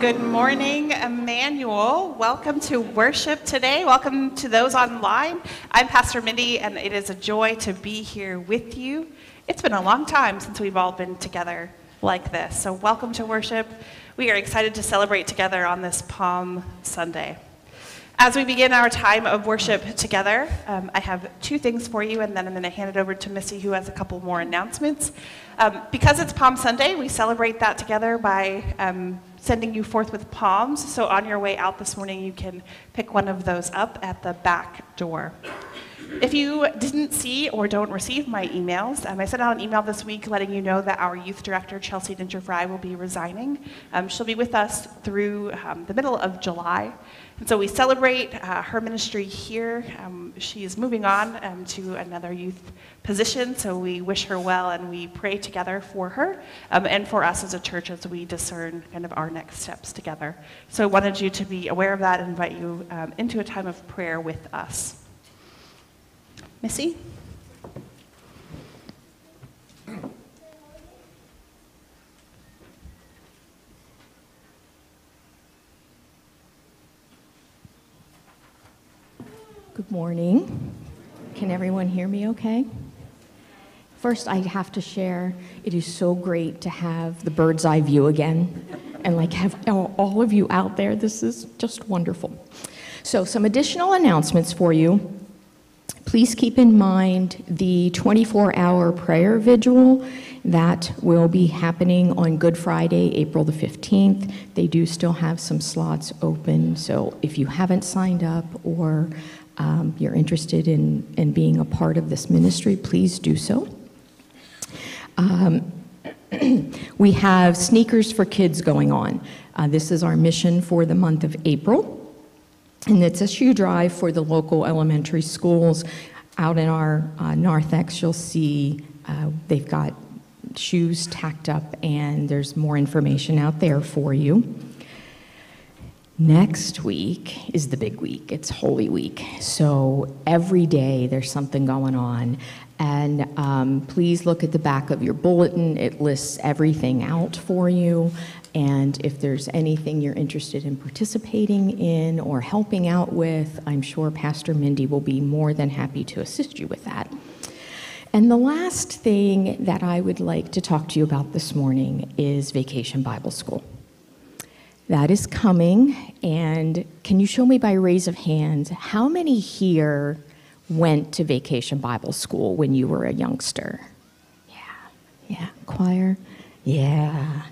Good morning, Emmanuel. Welcome to worship today. Welcome to those online. I'm Pastor Mindy, and it is a joy to be here with you. It's been a long time since we've all been together like this. So, welcome to worship. We are excited to celebrate together on this Palm Sunday. As we begin our time of worship together, um, I have two things for you, and then I'm going to hand it over to Missy, who has a couple more announcements. Um, because it's Palm Sunday, we celebrate that together by um, sending you forth with palms. So on your way out this morning, you can pick one of those up at the back door. If you didn't see or don't receive my emails, um, I sent out an email this week letting you know that our youth director, Chelsea Dinter Fry, will be resigning. Um, she'll be with us through um, the middle of July. And so we celebrate uh, her ministry here. Um, she is moving on um, to another youth position, so we wish her well and we pray together for her um, and for us as a church as we discern kind of our next steps together. So I wanted you to be aware of that and invite you um, into a time of prayer with us. Missy? Good morning. Can everyone hear me okay? First, I have to share, it is so great to have the bird's eye view again and like have all of you out there. This is just wonderful. So, some additional announcements for you. Please keep in mind the 24 hour prayer vigil that will be happening on Good Friday, April the 15th. They do still have some slots open, so if you haven't signed up or um, you're interested in, in being a part of this ministry, please do so. Um, we have Sneakers for Kids going on. Uh, this is our mission for the month of April. And it's a shoe drive for the local elementary schools. Out in our uh, narthex, you'll see uh, they've got shoes tacked up, and there's more information out there for you. Next week is the big week. It's Holy Week. So every day there's something going on. And um, please look at the back of your bulletin. It lists everything out for you. And if there's anything you're interested in participating in or helping out with, I'm sure Pastor Mindy will be more than happy to assist you with that. And the last thing that I would like to talk to you about this morning is Vacation Bible School. That is coming. And can you show me by raise of hands how many here went to Vacation Bible School when you were a youngster? Yeah, yeah. Choir? Yeah.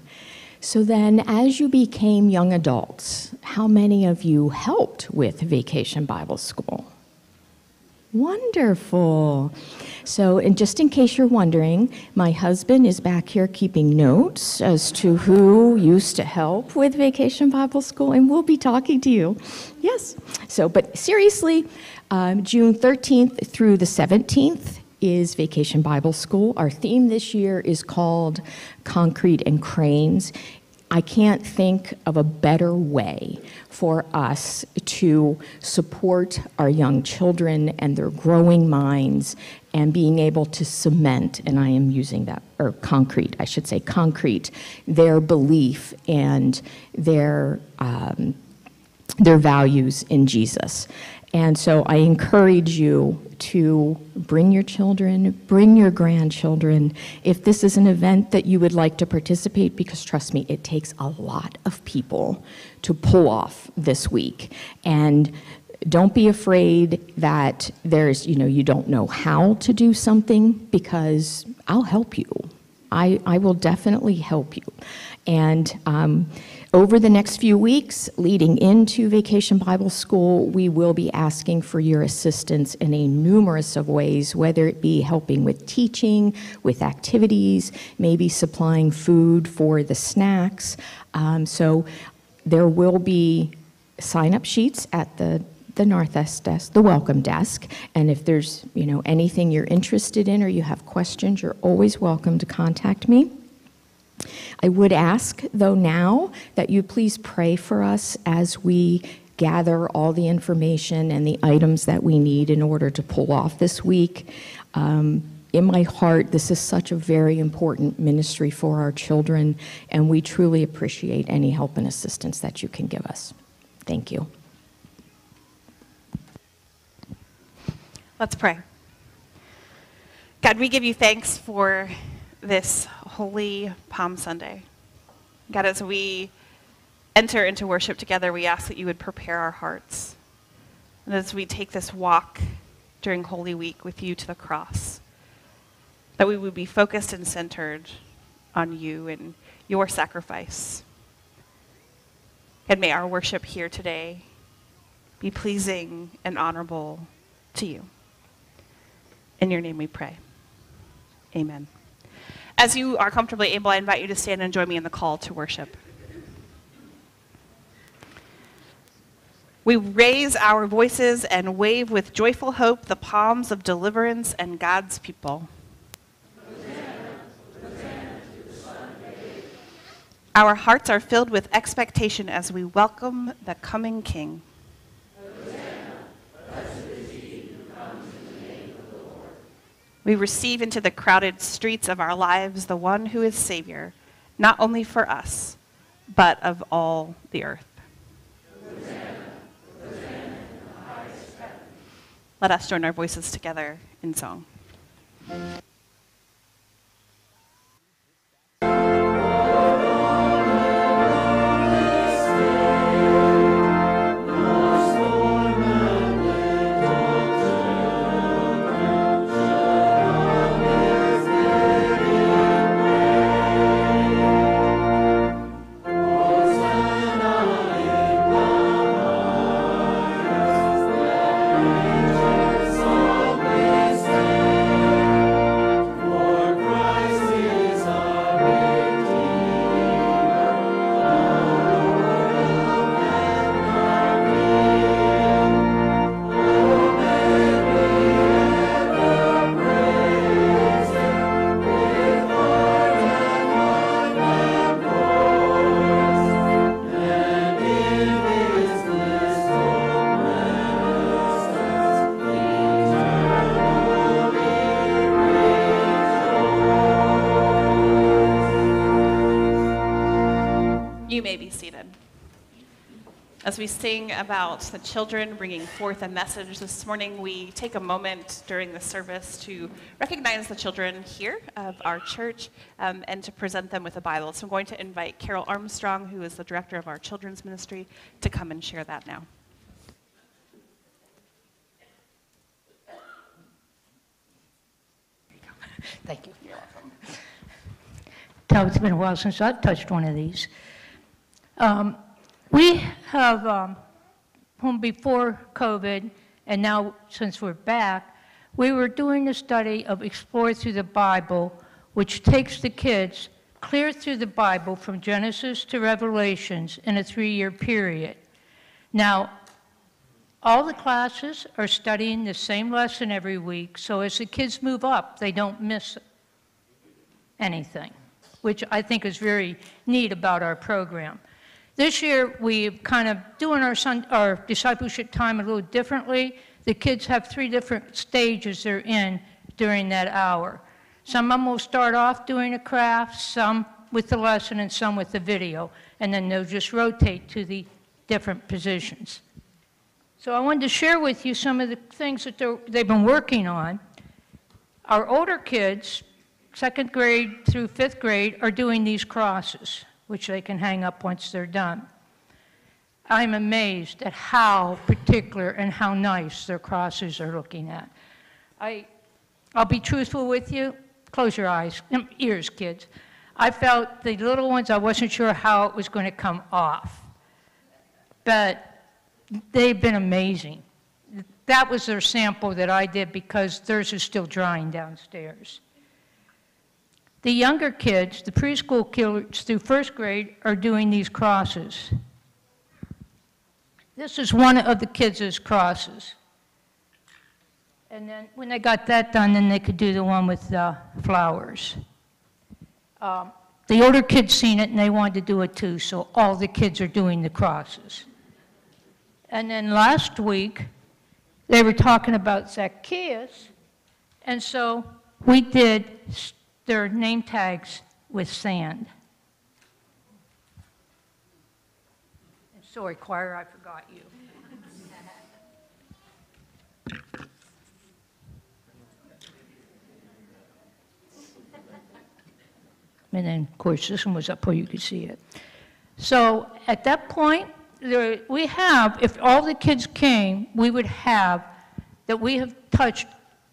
So then, as you became young adults, how many of you helped with Vacation Bible School? Wonderful. So, and just in case you're wondering, my husband is back here keeping notes as to who used to help with Vacation Bible School, and we'll be talking to you. Yes. So, but seriously, um, June 13th through the 17th is Vacation Bible School. Our theme this year is called Concrete and Cranes. I can't think of a better way for us to support our young children and their growing minds and being able to cement, and I am using that, or concrete, I should say, concrete, their belief and their, um, their values in Jesus. And so I encourage you to bring your children, bring your grandchildren. If this is an event that you would like to participate, because trust me, it takes a lot of people to pull off this week. And don't be afraid that there's, you know, you don't know how to do something because I'll help you. I, I will definitely help you. And um, over the next few weeks, leading into Vacation Bible School, we will be asking for your assistance in a numerous of ways, whether it be helping with teaching, with activities, maybe supplying food for the snacks. Um, so there will be sign-up sheets at the the narthex desk, the welcome desk. And if there's, you know, anything you're interested in or you have questions, you're always welcome to contact me. I would ask, though, now that you please pray for us as we gather all the information and the items that we need in order to pull off this week. Um, in my heart, this is such a very important ministry for our children, and we truly appreciate any help and assistance that you can give us. Thank you. Let's pray. God, we give you thanks for this holy Palm Sunday. God, as we enter into worship together, we ask that you would prepare our hearts. And as we take this walk during Holy Week with you to the cross, that we would be focused and centered on you and your sacrifice. And may our worship here today be pleasing and honorable to you. In your name we pray. Amen. As you are comfortably able, I invite you to stand and join me in the call to worship. We raise our voices and wave with joyful hope the palms of deliverance and God's people. Our hearts are filled with expectation as we welcome the coming King. We receive into the crowded streets of our lives the one who is Savior, not only for us, but of all the earth. Let us join our voices together in song. As we sing about the children bringing forth a message this morning, we take a moment during the service to recognize the children here of our church um, and to present them with a Bible. So I'm going to invite Carol Armstrong, who is the director of our children's ministry, to come and share that now. Thank you. Tab, it's been a while since I've touched one of these. Um, We have, um, from before COVID, and now since we're back, we were doing a study of Explore Through the Bible, which takes the kids clear through the Bible from Genesis to Revelations in a three-year period. Now, all the classes are studying the same lesson every week, so as the kids move up, they don't miss anything, which I think is very neat about our program. This year, we're kind of doing our, our discipleship time a little differently. The kids have three different stages they're in during that hour. Some of them will start off doing a craft, some with the lesson, and some with the video, and then they'll just rotate to the different positions. So I wanted to share with you some of the things that they've been working on. Our older kids, second grade through fifth grade, are doing these crosses, which they can hang up once they're done. I'm amazed at how particular and how nice their crosses are looking at. I, I'll be truthful with you. Close your eyes, um, ears, kids. I felt the little ones, I wasn't sure how it was going to come off. But they've been amazing. That was their sample that I did because theirs is still drying downstairs. The younger kids, the preschool kids through first grade, are doing these crosses. This is one of the kids' crosses. And then when they got that done, then they could do the one with the flowers. Um, The older kids seen it and they wanted to do it too, so all the kids are doing the crosses. And then last week, they were talking about Zacchaeus, and so we did their name tags with sand. Sorry, choir, I forgot you. And then, of course, this one was up where you could see it. So at that point, there, we have, if all the kids came, we would have, that we have touched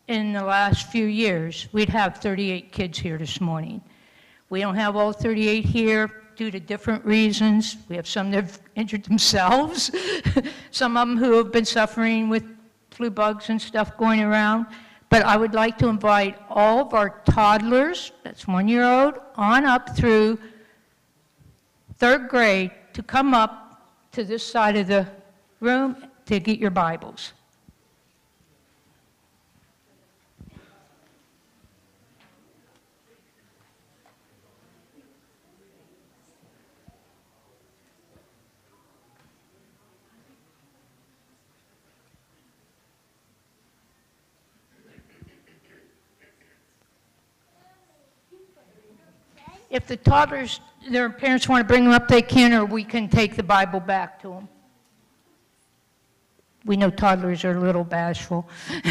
in the last few years, we'd have 38 kids here this morning. We don't have all 38 here due to different reasons. We have some that have injured themselves, some of them who have been suffering with flu bugs and stuff going around. But I would like to invite all of our toddlers, that's one year old, on up through third grade to come up to this side of the room to get your Bibles. If the toddlers, their parents want to bring them up, they can, or we can take the Bible back to them. We know toddlers are a little bashful.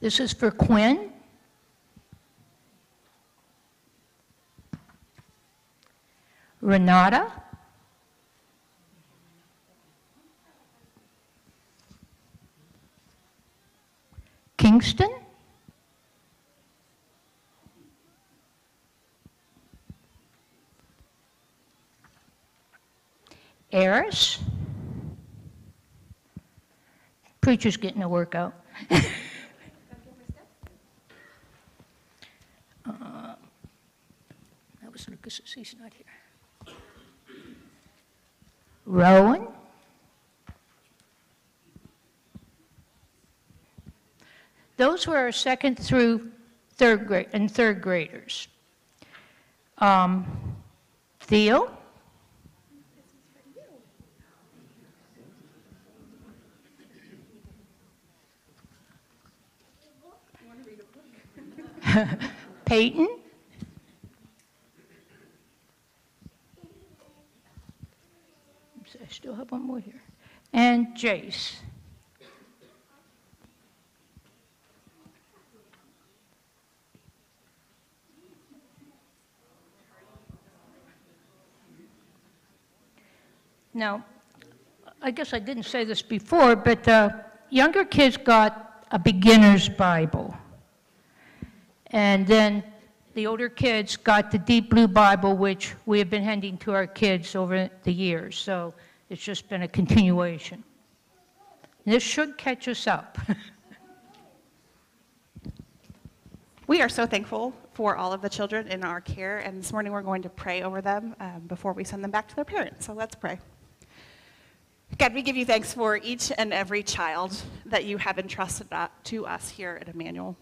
This is for Quinn. Renata. Kingston. Eris. Preacher's getting a workout. Uh, That was Lucas's, he's not here. Rowan. Those were our second through third grade, and third graders. Um, Theo? Peyton? I still have one more here. And Jace. Now, I guess I didn't say this before, but uh, younger kids got a beginner's Bible. And then the older kids got the Deep Blue Bible, which we have been handing to our kids over the years. So it's just been a continuation. This should catch us up. We are so thankful for all of the children in our care, and this morning we're going to pray over them um, before we send them back to their parents. So let's pray. God, we give you thanks for each and every child that you have entrusted to us here at Emmanuel.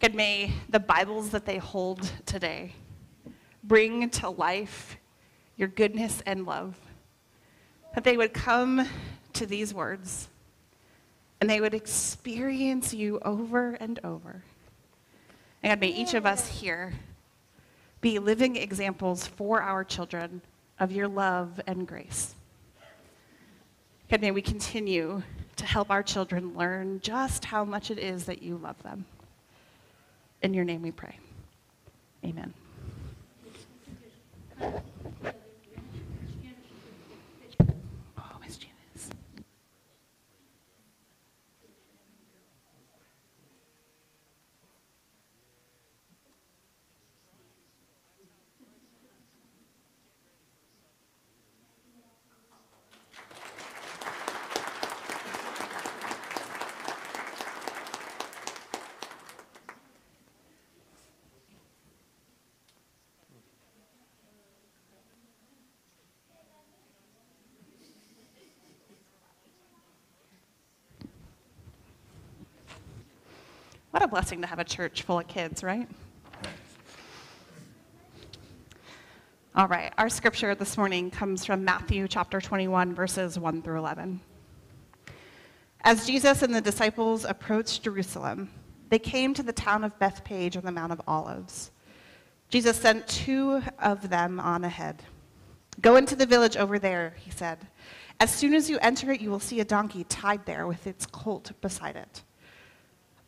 God, may the Bibles that they hold today bring to life your goodness and love. That they would come to these words and they would experience you over and over. And God, may each of us here be living examples for our children of your love and grace. God, may we continue to help our children learn just how much it is that you love them. In your name we pray. Amen. Oh, Miss Janice. What a blessing to have a church full of kids, right? All right, our scripture this morning comes from Matthew chapter 21, verses 1 through 11. As Jesus and the disciples approached Jerusalem, they came to the town of Bethphage on the Mount of Olives. Jesus sent two of them on ahead. Go into the village over there, he said. As soon as you enter it, you will see a donkey tied there with its colt beside it.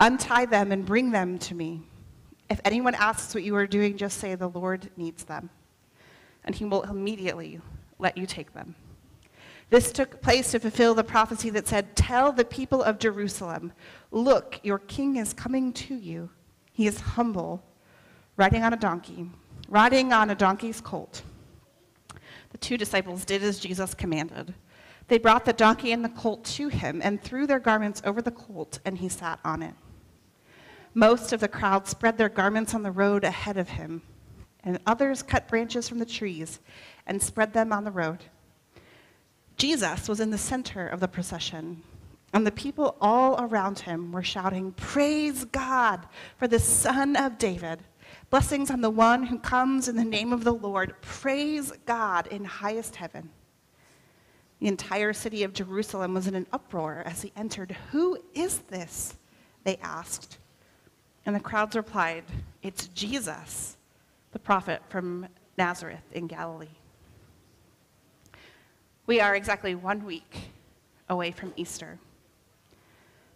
Untie them and bring them to me. If anyone asks what you are doing, just say, The Lord needs them. And he will immediately let you take them. This took place to fulfill the prophecy that said, Tell the people of Jerusalem, look, your king is coming to you. He is humble, riding on a donkey, riding on a donkey's colt. The two disciples did as Jesus commanded. They brought the donkey and the colt to him and threw their garments over the colt, and he sat on it. Most of the crowd spread their garments on the road ahead of him, and others cut branches from the trees and spread them on the road. Jesus was in the center of the procession, and the people all around him were shouting, Praise God for the Son of David. Blessings on the one who comes in the name of the Lord. Praise God in highest heaven. The entire city of Jerusalem was in an uproar as he entered. Who is this? They asked. And the crowds replied, It's Jesus, the prophet from Nazareth in Galilee. We are exactly one week away from Easter.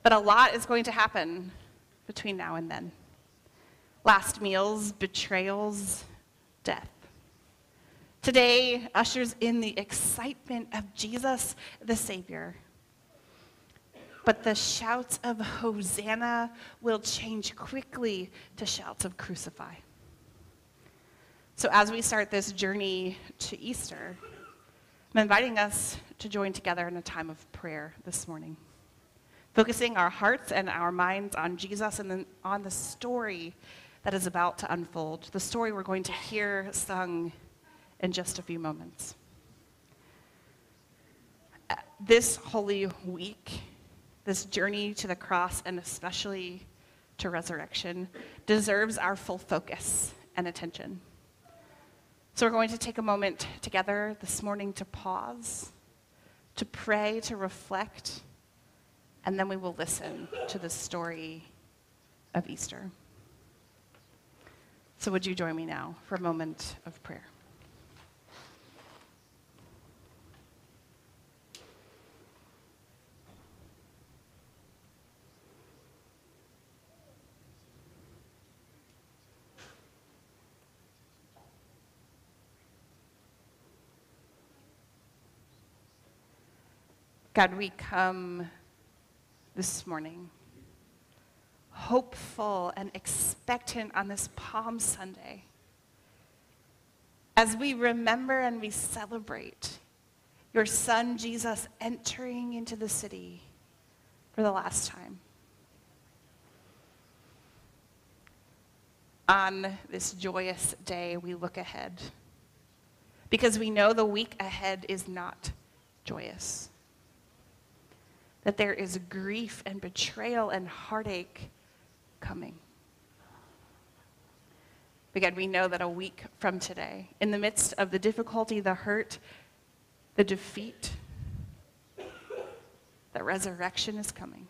But a lot is going to happen between now and then last meals, betrayals, death. Today ushers in the excitement of Jesus the Savior. But the shouts of Hosanna will change quickly to shouts of crucify. So, as we start this journey to Easter, I'm inviting us to join together in a time of prayer this morning, focusing our hearts and our minds on Jesus and on the story that is about to unfold, the story we're going to hear sung in just a few moments. This Holy Week, this journey to the cross and especially to resurrection, deserves our full focus and attention. So we're going to take a moment together this morning to pause, to pray, to reflect, and then we will listen to the story of Easter. So would you join me now for a moment of prayer? God, we come this morning hopeful and expectant on this Palm Sunday as we remember and we celebrate your son Jesus entering into the city for the last time. On this joyous day, we look ahead because we know the week ahead is not joyous that there is grief and betrayal and heartache coming. But God, we know that a week from today, in the midst of the difficulty, the hurt, the defeat, the resurrection is coming.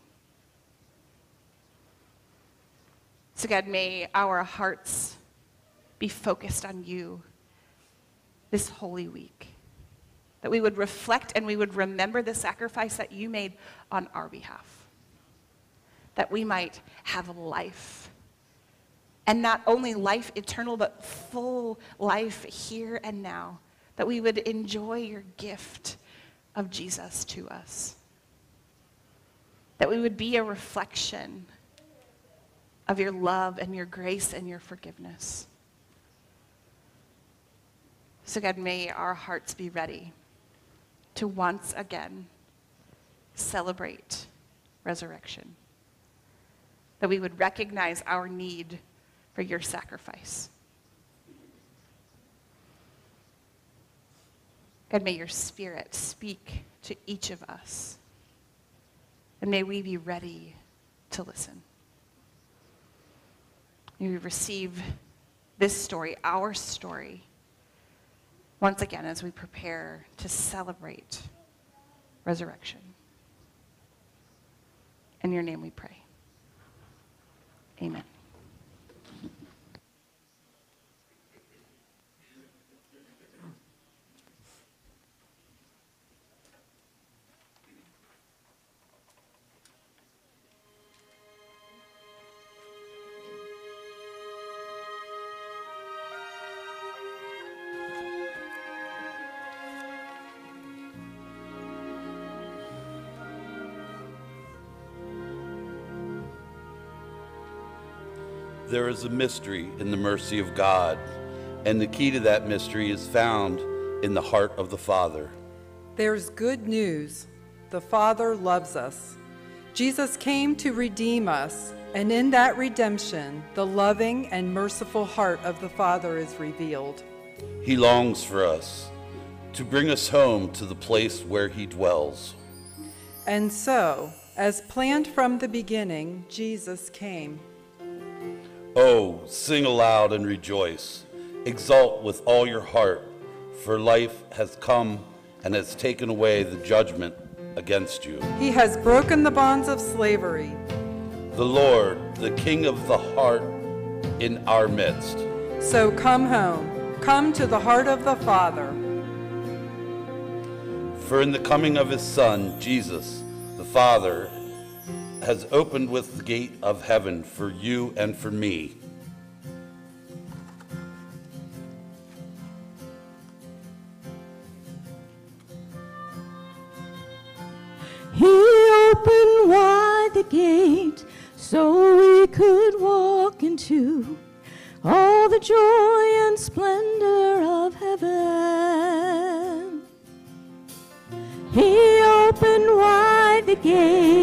So, God, may our hearts be focused on you this holy week that we would reflect and we would remember the sacrifice that you made on our behalf. That we might have life. And not only life eternal, but full life here and now. That we would enjoy your gift of Jesus to us. That we would be a reflection of your love and your grace and your forgiveness. So, God, may our hearts be ready to once again celebrate resurrection. That we would recognize our need for your sacrifice. God, may your spirit speak to each of us. And may we be ready to listen. May we receive this story, our story, once again as we prepare to celebrate resurrection. In your name we pray. Amen. Is a mystery in the mercy of God, and the key to that mystery is found in the heart of the Father. There's good news. The Father loves us. Jesus came to redeem us, and in that redemption, the loving and merciful heart of the Father is revealed. He longs for us to bring us home to the place where He dwells. And so, as planned from the beginning, Jesus came. Oh, sing aloud and rejoice. Exult with all your heart, for life has come and has taken away the judgment against you. He has broken the bonds of slavery. The Lord, the King of the heart, in our midst. So come home. Come to the heart of the Father. For in the coming of his Son, Jesus, the Father, has opened with the gate of heaven for you and for me. He opened wide the gate so we could walk into all the joy and splendor of heaven. He opened wide the gate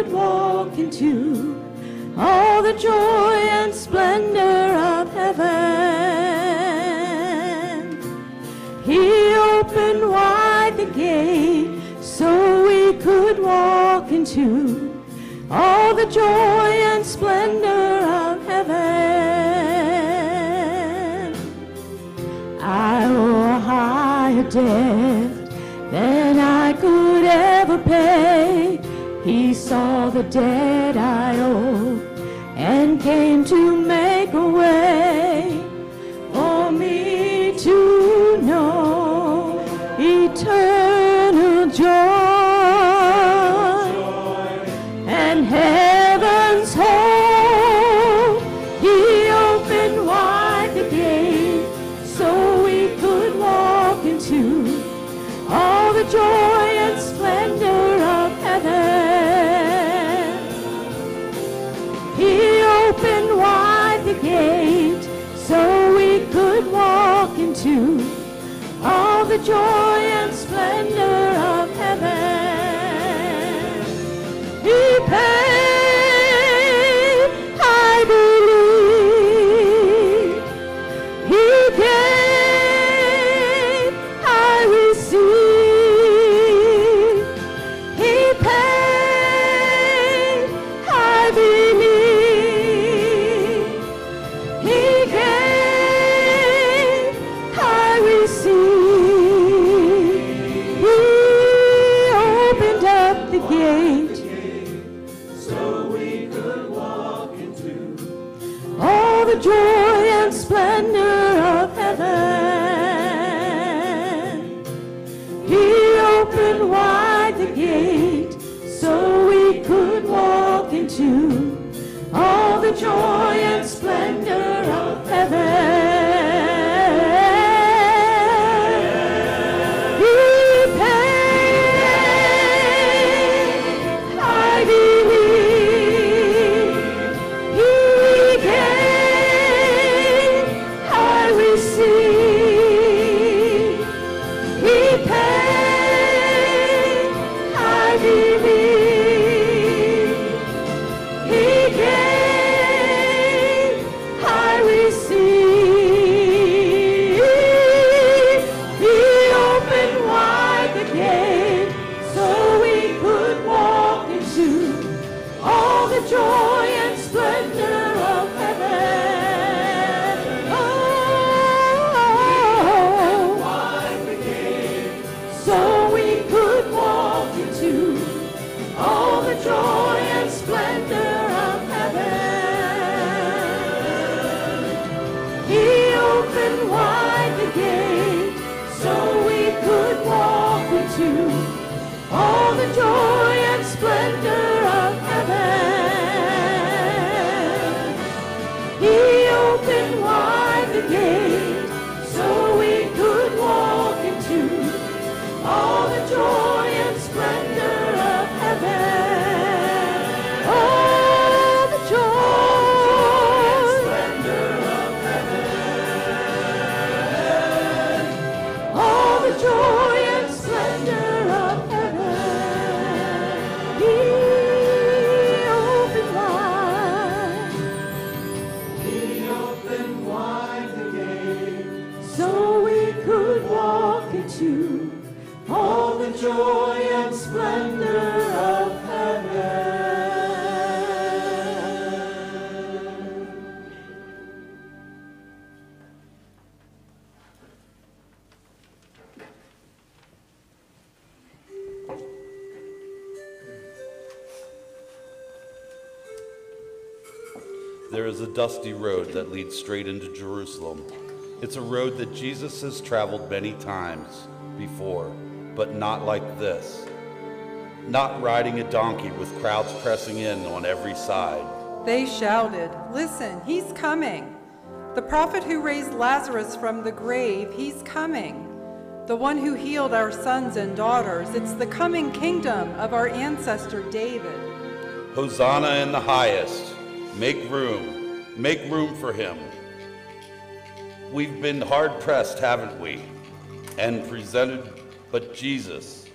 we could walk into all the joy and splendor of heaven. He opened wide the gate so we could walk into all the joy and splendor of heaven. I owe a higher debt than I could ever pay. He saw the debt I owed and came to make a way joy dusty road that leads straight into Jerusalem. It's a road that Jesus has traveled many times before, but not like this. Not riding a donkey with crowds pressing in on every side. They shouted, Listen, he's coming. The prophet who raised Lazarus from the grave, he's coming. The one who healed our sons and daughters, it's the coming kingdom of our ancestor David. Hosanna in the highest. Make room. Make room for him. We've been hard pressed, haven't we? And presented, but Jesus.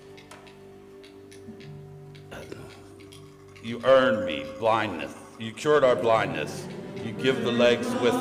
You earned me blindness. You cured our blindness. You give the legs with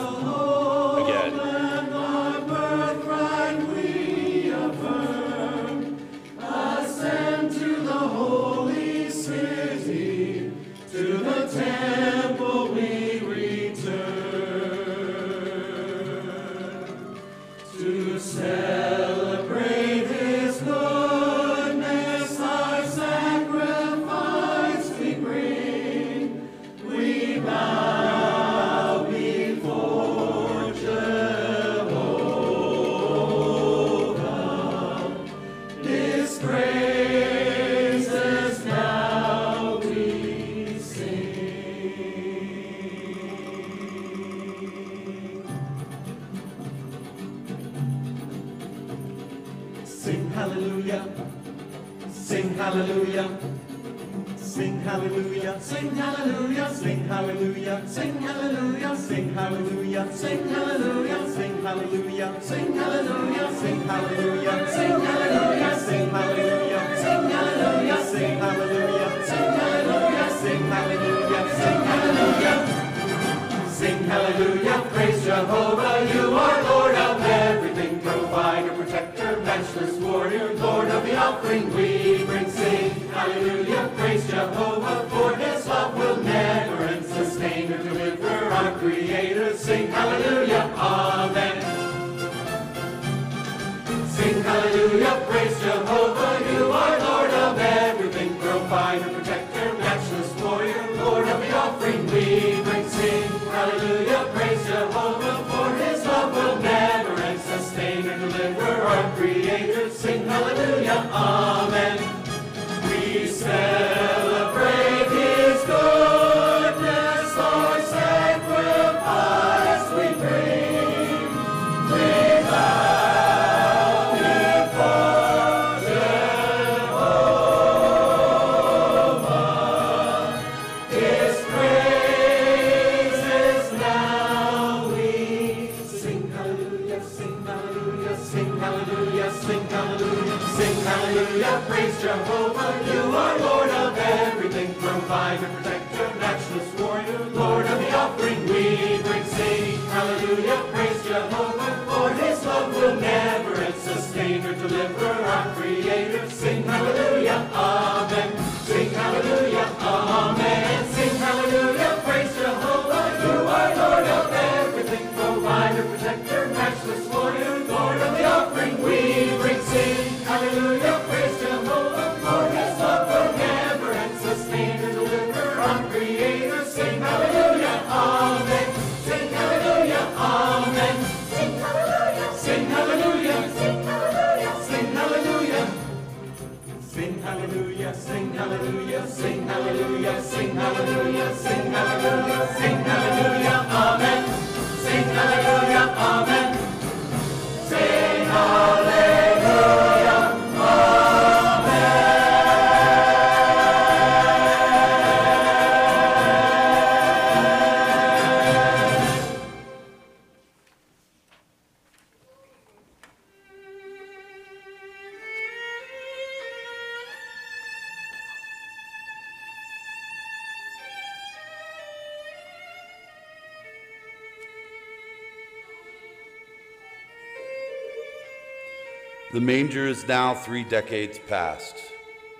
The manger is now three decades past.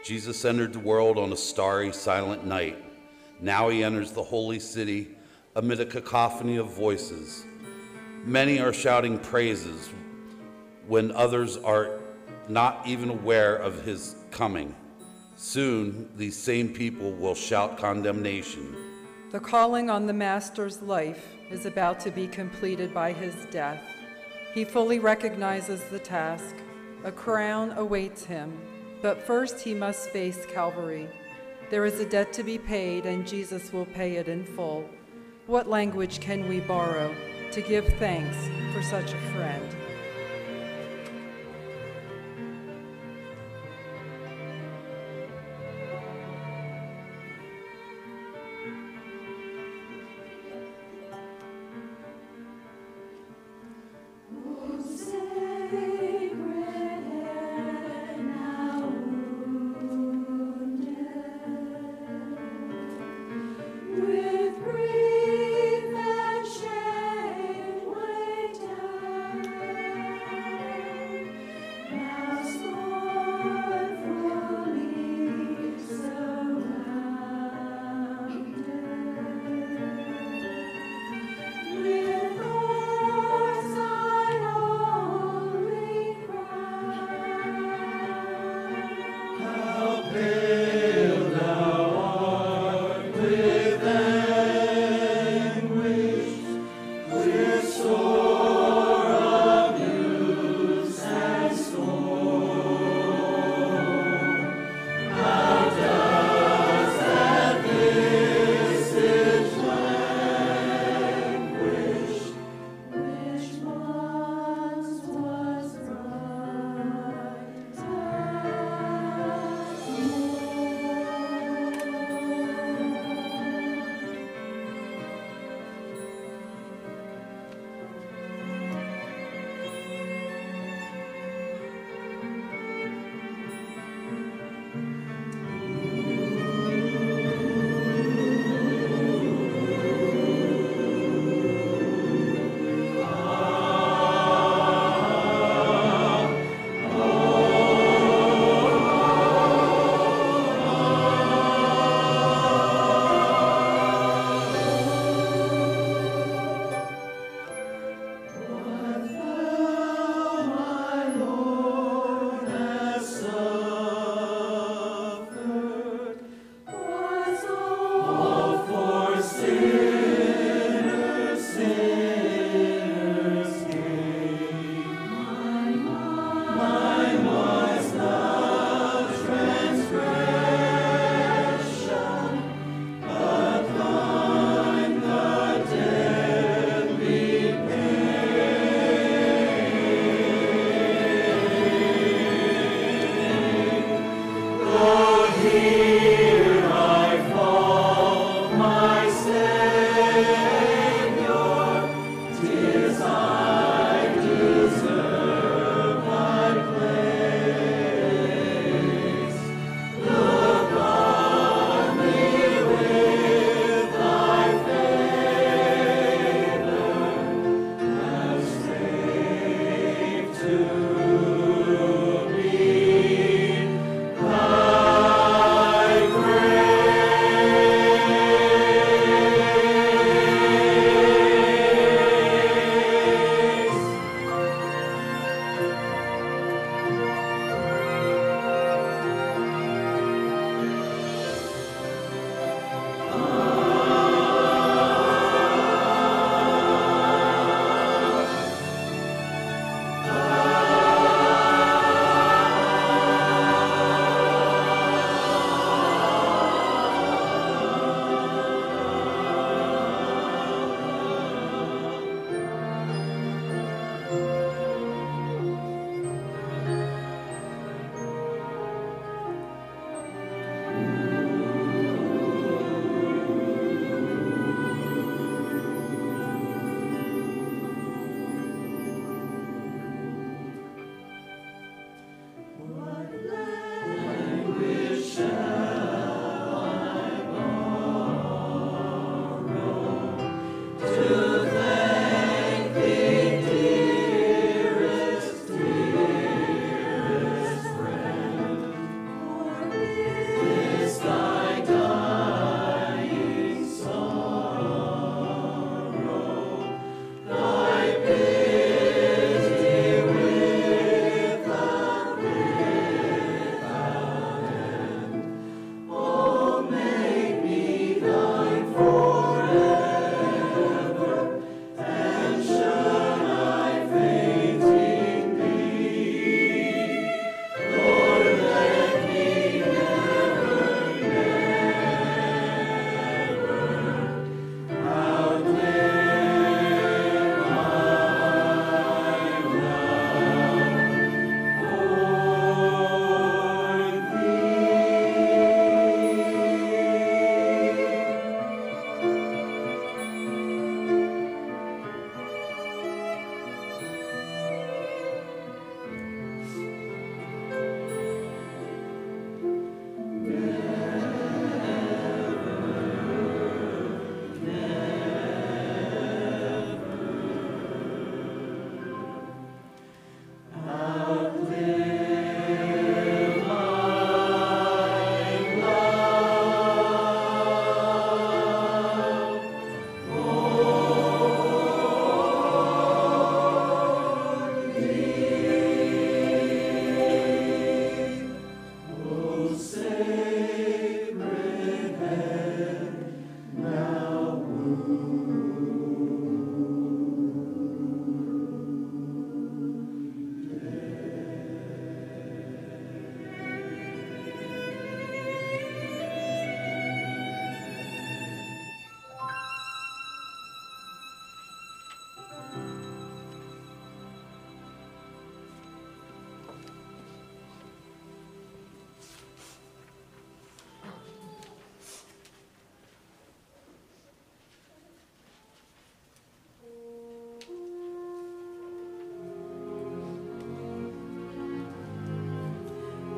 Jesus entered the world on a starry, silent night. Now he enters the holy city amid a cacophony of voices. Many are shouting praises when others are not even aware of his coming. Soon, these same people will shout condemnation. The calling on the Master's life is about to be completed by his death. He fully recognizes the task. A crown awaits him, but first he must face Calvary. There is a debt to be paid, and Jesus will pay it in full. What language can we borrow to give thanks for such a friend?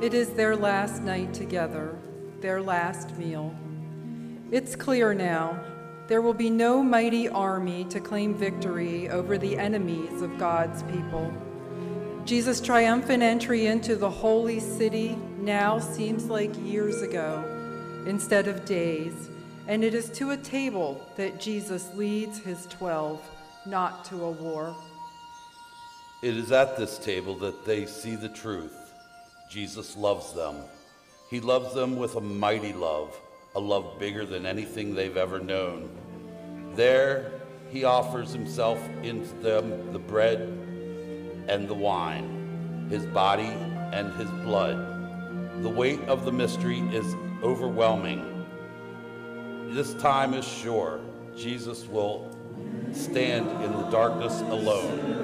It is their last night together, their last meal. It's clear now there will be no mighty army to claim victory over the enemies of God's people. Jesus' triumphant entry into the holy city now seems like years ago instead of days, and it is to a table that Jesus leads his twelve, not to a war. It is at this table that they see the truth. Jesus loves them. He loves them with a mighty love, a love bigger than anything they've ever known. There, he offers himself into them the bread and the wine, his body and his blood. The weight of the mystery is overwhelming. This time is sure. Jesus will stand in the darkness alone.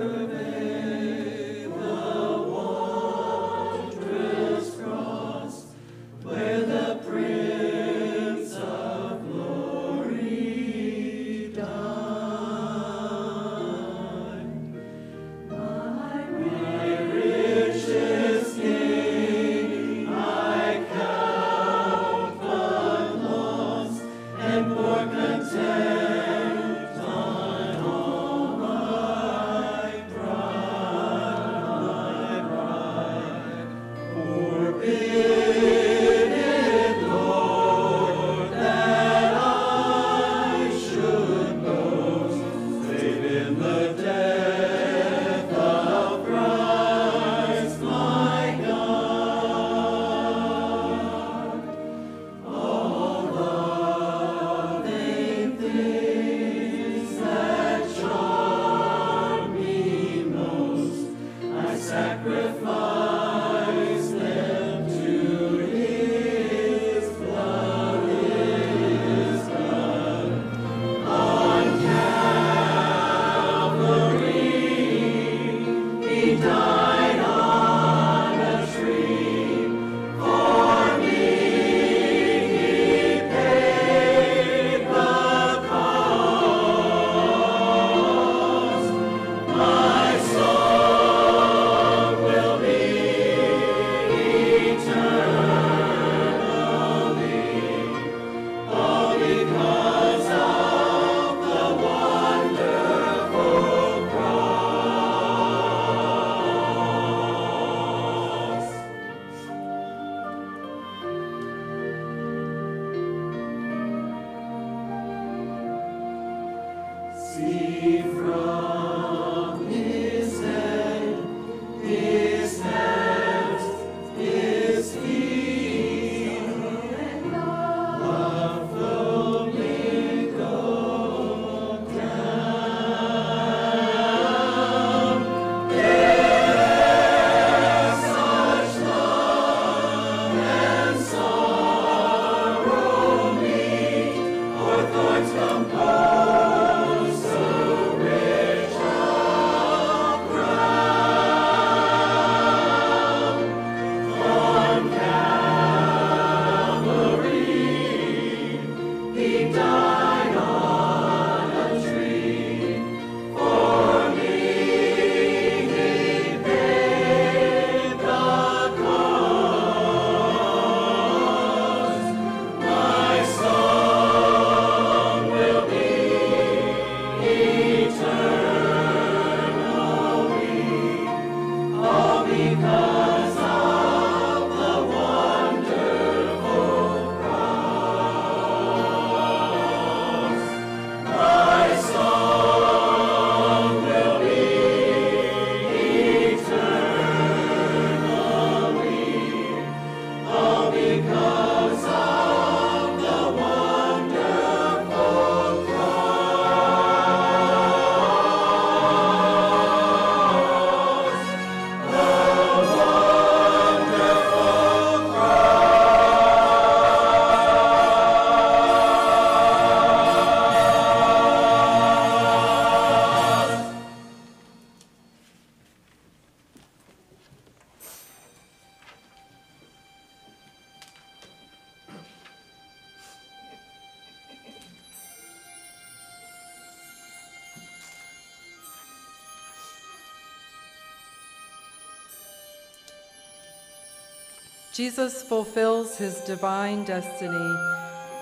Jesus fulfills his divine destiny,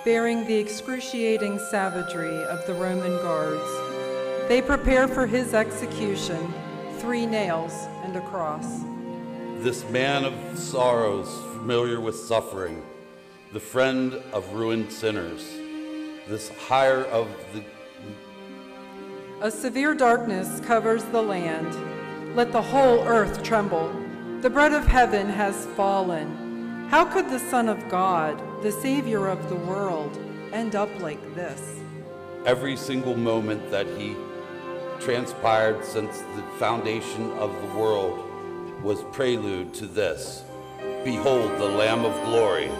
bearing the excruciating savagery of the Roman guards. They prepare for his execution, three nails and a cross. This man of sorrows, familiar with suffering, the friend of ruined sinners, this higher of the A severe darkness covers the land. Let the whole earth tremble. The bread of heaven has fallen. How could the Son of God, the Savior of the world, end up like this? every single moment that he transpired since the foundation of the world was prelude to this. Behold the Lamb of glory.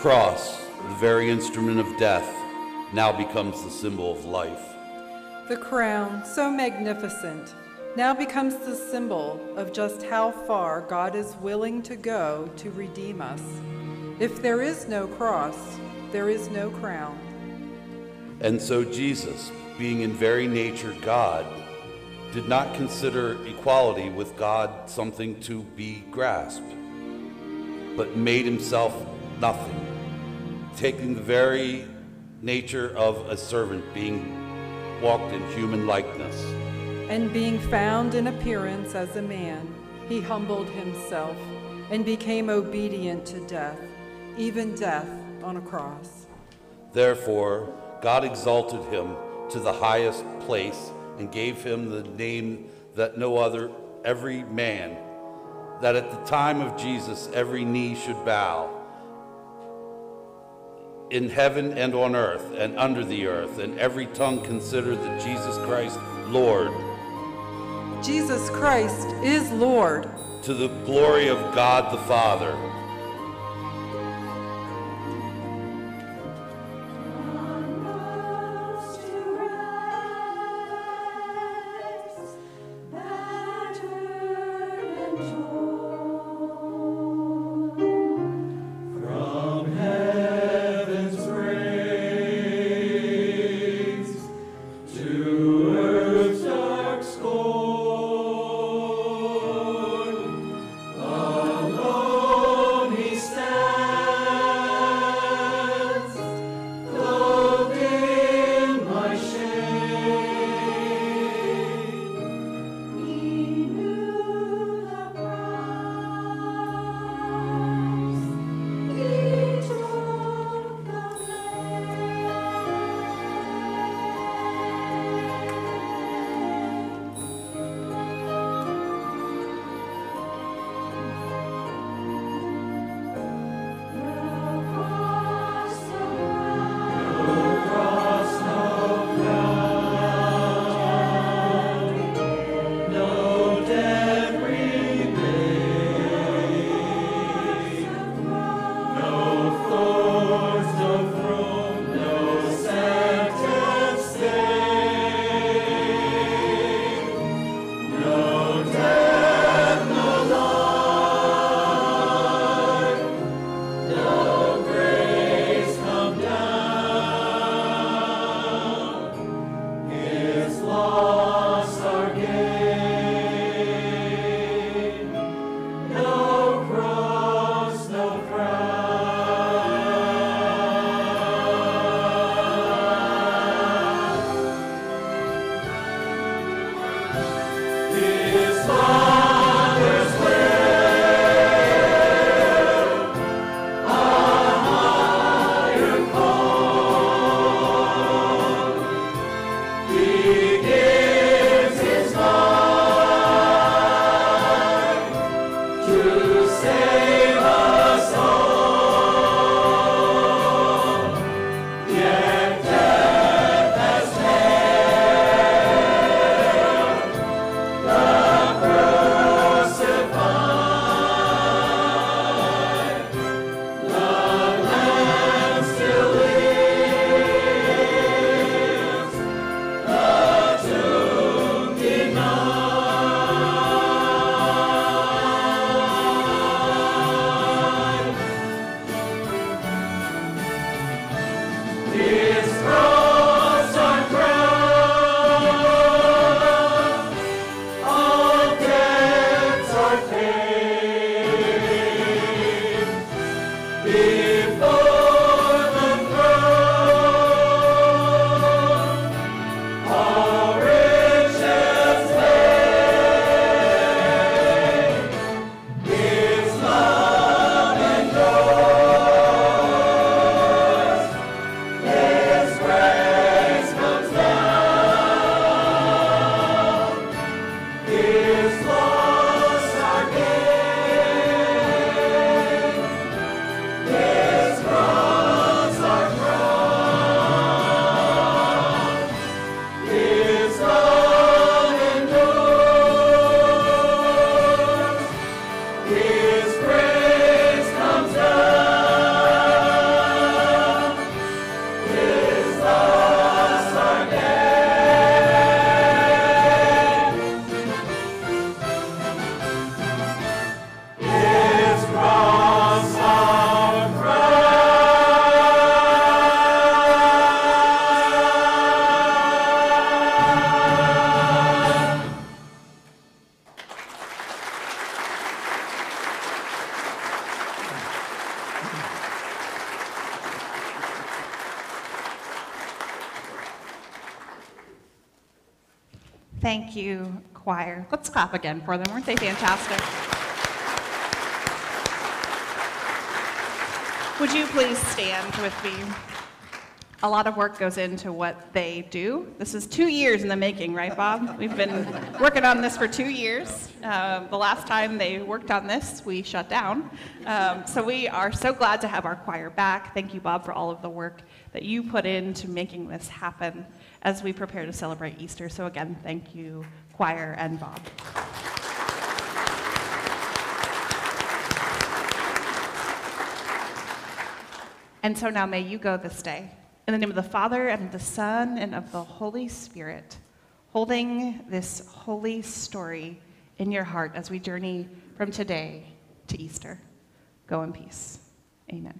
Cross, the very instrument of death, now becomes the symbol of life. The crown, so magnificent, now becomes the symbol of just how far God is willing to go to redeem us. If there is no cross, there is no crown. And so Jesus, being in very nature God, did not consider equality with God something to be grasped, but made himself nothing, taking the very nature of a servant, being walked in human likeness. And being found in appearance as a man, he humbled himself and became obedient to death, even death on a cross. Therefore, God exalted him to the highest place and gave him the name that no other, every man, that at the time of Jesus every knee should bow in heaven and on earth and under the earth, and every tongue consider that Jesus Christ, Lord, Jesus Christ is Lord. to the glory of God the Father. Let's clap again for them. Weren't they fantastic? Would you please stand with me? A lot of work goes into what they do. This is two years in the making, right, Bob? We've been working on this for two years. Uh, the last time they worked on this, we shut down. Um, so we are so glad to have our choir back. Thank you, Bob, for all of the work that you put into making this happen as we prepare to celebrate Easter. So again, thank you, choir and Bob. And so now may you go this day in the name of the Father and of the Son and of the Holy Spirit, holding this holy story in your heart as we journey from today to Easter. Go in peace. Amen.